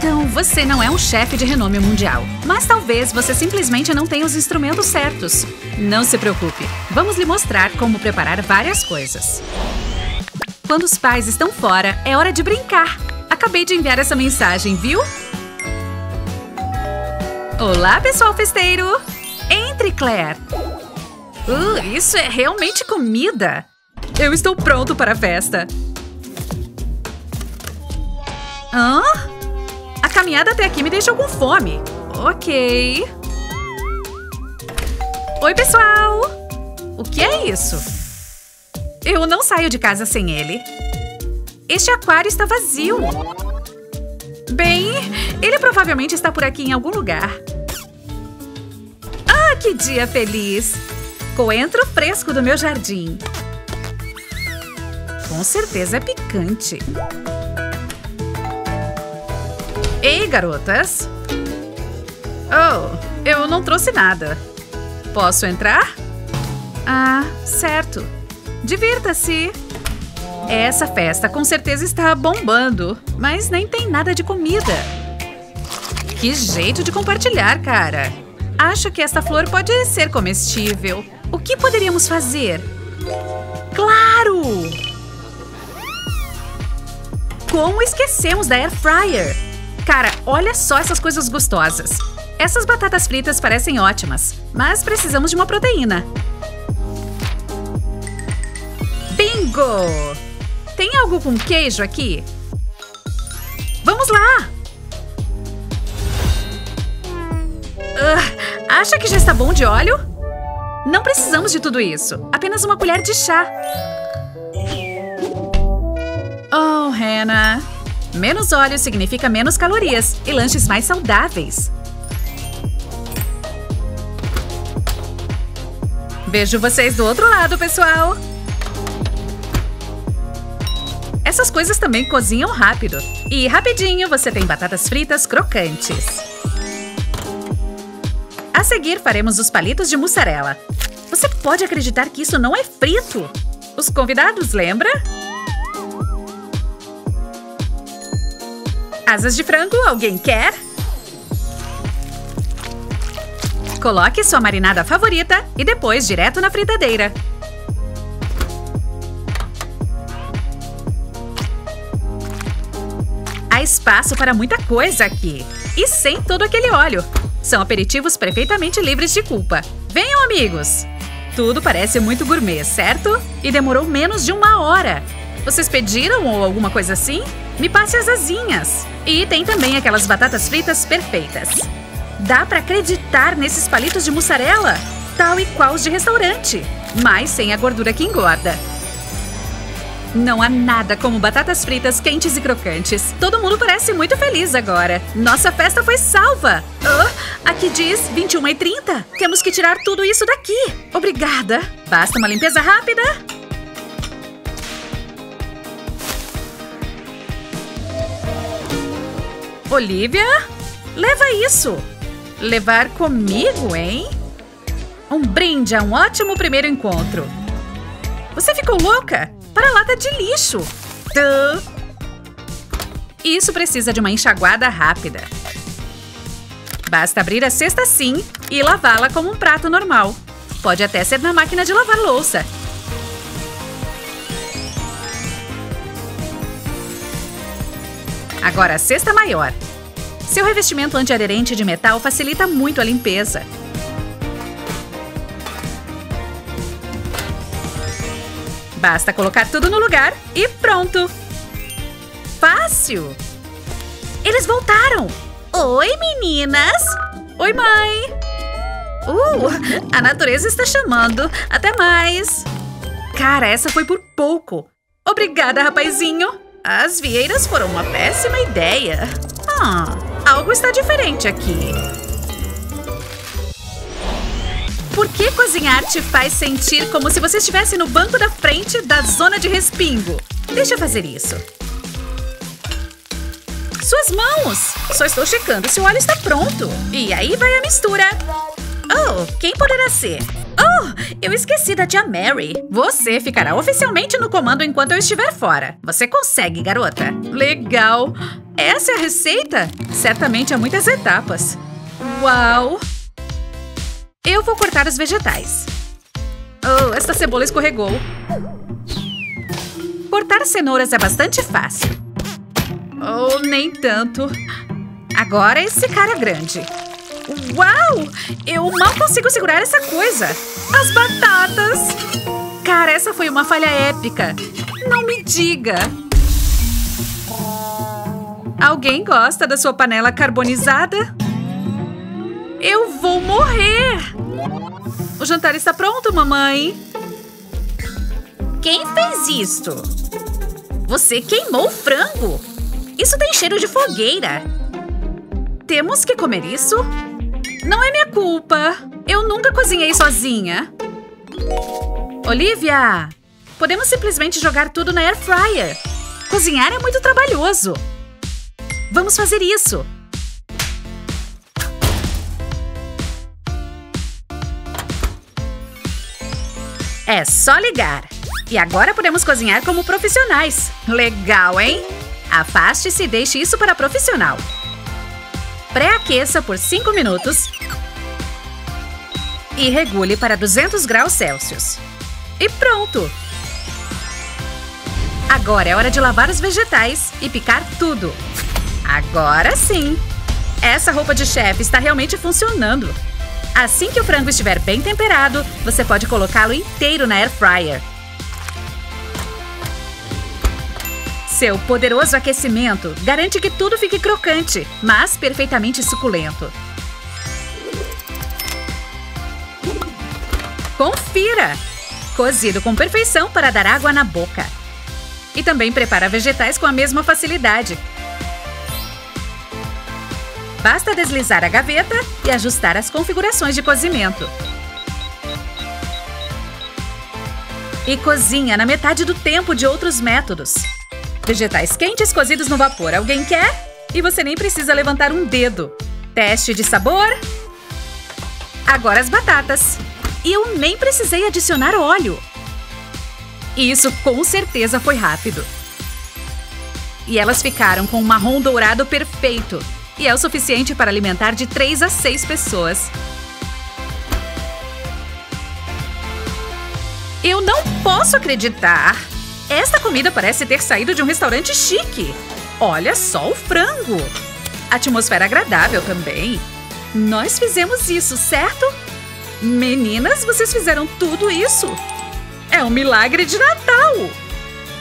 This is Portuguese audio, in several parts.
Então, você não é um chefe de renome mundial. Mas talvez você simplesmente não tenha os instrumentos certos. Não se preocupe. Vamos lhe mostrar como preparar várias coisas. Quando os pais estão fora, é hora de brincar. Acabei de enviar essa mensagem, viu? Olá, pessoal festeiro! Entre, Claire! Uh, isso é realmente comida! Eu estou pronto para a festa! Hã? A caminhada até aqui me deixou com fome. Ok. Oi, pessoal! O que é isso? Eu não saio de casa sem ele. Este aquário está vazio. Bem, ele provavelmente está por aqui em algum lugar. Ah, que dia feliz! Coentro fresco do meu jardim. Com certeza é picante. Ei, garotas! Oh, eu não trouxe nada. Posso entrar? Ah, certo. Divirta-se! Essa festa com certeza está bombando, mas nem tem nada de comida. Que jeito de compartilhar, cara! Acho que esta flor pode ser comestível. O que poderíamos fazer? Claro! Como esquecemos da Air Fryer? Cara, olha só essas coisas gostosas. Essas batatas fritas parecem ótimas, mas precisamos de uma proteína. Bingo! Tem algo com queijo aqui? Vamos lá! Uh, acha que já está bom de óleo? Não precisamos de tudo isso. Apenas uma colher de chá. Oh, Hannah. Menos óleo significa menos calorias e lanches mais saudáveis. Vejo vocês do outro lado, pessoal! Essas coisas também cozinham rápido. E rapidinho você tem batatas fritas crocantes. A seguir, faremos os palitos de mussarela. Você pode acreditar que isso não é frito? Os convidados, lembra? Asas de frango, alguém quer? Coloque sua marinada favorita e depois direto na fritadeira. Há espaço para muita coisa aqui. E sem todo aquele óleo. São aperitivos perfeitamente livres de culpa. Venham, amigos! Tudo parece muito gourmet, certo? E demorou menos de uma hora. Vocês pediram ou alguma coisa assim? Me passe as asinhas. E tem também aquelas batatas fritas perfeitas. Dá para acreditar nesses palitos de mussarela? Tal e qual os de restaurante, mas sem a gordura que engorda. Não há nada como batatas fritas quentes e crocantes. Todo mundo parece muito feliz agora. Nossa festa foi salva! Oh, aqui diz 21 e 30. Temos que tirar tudo isso daqui. Obrigada. Basta uma limpeza rápida. Olivia? Leva isso. Levar comigo, hein? Um brinde a um ótimo primeiro encontro. Você ficou louca? Para a lata de lixo. Isso precisa de uma enxaguada rápida. Basta abrir a cesta assim e lavá-la como um prato normal. Pode até ser na máquina de lavar louça. Agora a cesta maior. Seu revestimento antiaderente de metal facilita muito a limpeza. Basta colocar tudo no lugar e pronto! Fácil! Eles voltaram! Oi, meninas! Oi, mãe! Uh, a natureza está chamando! Até mais! Cara, essa foi por pouco! Obrigada, rapazinho! As vieiras foram uma péssima ideia! Ah, algo está diferente aqui! Por que cozinhar te faz sentir como se você estivesse no banco da frente da zona de respingo? Deixa eu fazer isso. Suas mãos! Só estou checando se o óleo está pronto. E aí vai a mistura. Oh, quem poderá ser? Oh, eu esqueci da tia Mary. Você ficará oficialmente no comando enquanto eu estiver fora. Você consegue, garota. Legal. Essa é a receita? Certamente há muitas etapas. Uau! Eu vou cortar os vegetais. Oh, esta cebola escorregou. Cortar cenouras é bastante fácil. Oh, nem tanto. Agora esse cara grande. Uau! Eu mal consigo segurar essa coisa. As batatas! Cara, essa foi uma falha épica. Não me diga. Alguém gosta da sua panela carbonizada? Eu vou morrer! O jantar está pronto, mamãe. Quem fez isto? Você queimou o frango. Isso tem cheiro de fogueira. Temos que comer isso? Não é minha culpa. Eu nunca cozinhei sozinha. Olivia, podemos simplesmente jogar tudo na air fryer. Cozinhar é muito trabalhoso. Vamos fazer isso. É só ligar. E agora podemos cozinhar como profissionais. Legal, hein? Afaste-se e deixe isso para profissional. Pré-aqueça por 5 minutos e regule para 200 graus Celsius. E pronto! Agora é hora de lavar os vegetais e picar tudo. Agora sim! Essa roupa de chefe está realmente funcionando. Assim que o frango estiver bem temperado, você pode colocá-lo inteiro na air fryer. Seu poderoso aquecimento garante que tudo fique crocante, mas perfeitamente suculento. Confira! Cozido com perfeição para dar água na boca. E também prepara vegetais com a mesma facilidade. Basta deslizar a gaveta e ajustar as configurações de cozimento. E cozinha na metade do tempo de outros métodos. Vegetais quentes cozidos no vapor. Alguém quer? E você nem precisa levantar um dedo. Teste de sabor. Agora as batatas. E eu nem precisei adicionar óleo. Isso com certeza foi rápido. E elas ficaram com um marrom dourado perfeito e é o suficiente para alimentar de 3 a 6 pessoas. Eu não posso acreditar! Esta comida parece ter saído de um restaurante chique. Olha só o frango! Atmosfera agradável também. Nós fizemos isso, certo? Meninas, vocês fizeram tudo isso! É um milagre de Natal!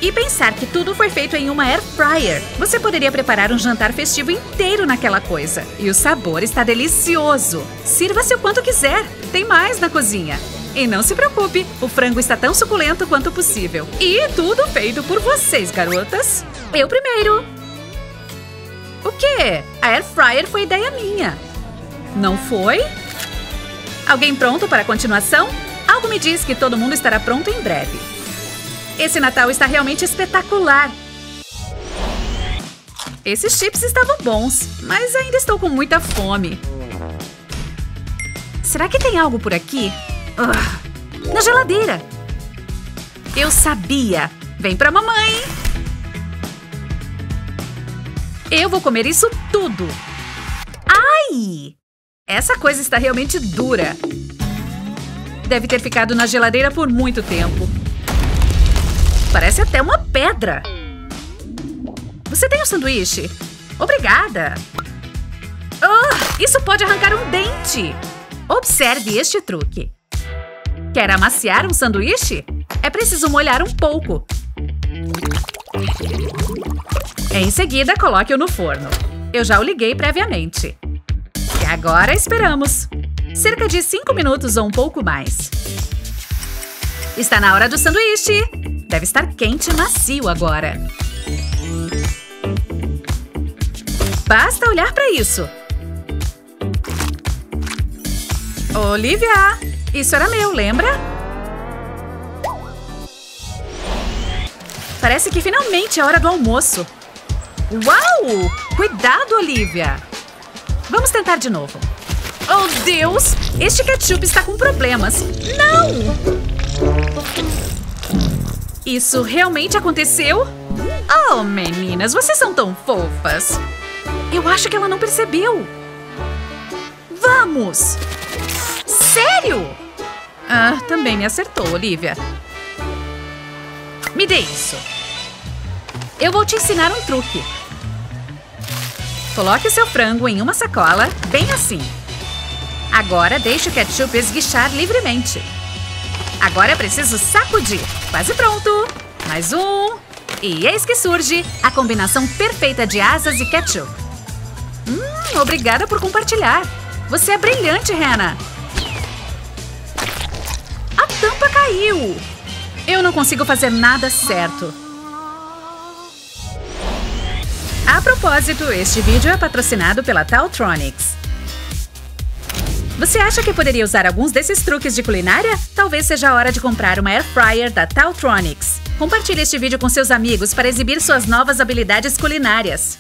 E pensar que tudo foi feito em uma air fryer. Você poderia preparar um jantar festivo inteiro naquela coisa. E o sabor está delicioso. Sirva-se o quanto quiser. Tem mais na cozinha. E não se preocupe, o frango está tão suculento quanto possível. E tudo feito por vocês, garotas. Eu primeiro. O quê? A air fryer foi ideia minha. Não foi? Alguém pronto para a continuação? Algo me diz que todo mundo estará pronto em breve. Esse Natal está realmente espetacular! Esses chips estavam bons, mas ainda estou com muita fome. Será que tem algo por aqui? Uh, na geladeira! Eu sabia! Vem pra mamãe! Eu vou comer isso tudo! Ai! Essa coisa está realmente dura. Deve ter ficado na geladeira por muito tempo. Parece até uma pedra. Você tem um sanduíche? Obrigada. Oh, isso pode arrancar um dente. Observe este truque. Quer amaciar um sanduíche? É preciso molhar um pouco. Em seguida, coloque-o no forno. Eu já o liguei previamente. E agora esperamos. Cerca de 5 minutos ou um pouco mais. Está na hora do sanduíche! Deve estar quente e macio agora. Basta olhar para isso. Olivia, isso era meu, lembra? Parece que finalmente é hora do almoço. Uau! Cuidado, Olivia! Vamos tentar de novo. Oh, Deus! Este ketchup está com problemas. Não! Isso realmente aconteceu? Oh, meninas, vocês são tão fofas. Eu acho que ela não percebeu. Vamos! Sério? Ah, também me acertou, Olivia. Me dê isso. Eu vou te ensinar um truque. Coloque seu frango em uma sacola, bem assim. Agora deixe o ketchup esguichar livremente. Agora é preciso sacudir. Quase pronto. Mais um. E eis que surge a combinação perfeita de asas e ketchup. Hum, obrigada por compartilhar. Você é brilhante, Hannah. Tampa caiu. Eu não consigo fazer nada certo. A propósito, este vídeo é patrocinado pela Taltronics. Você acha que poderia usar alguns desses truques de culinária? Talvez seja a hora de comprar uma Air Fryer da Taltronics. Compartilhe este vídeo com seus amigos para exibir suas novas habilidades culinárias.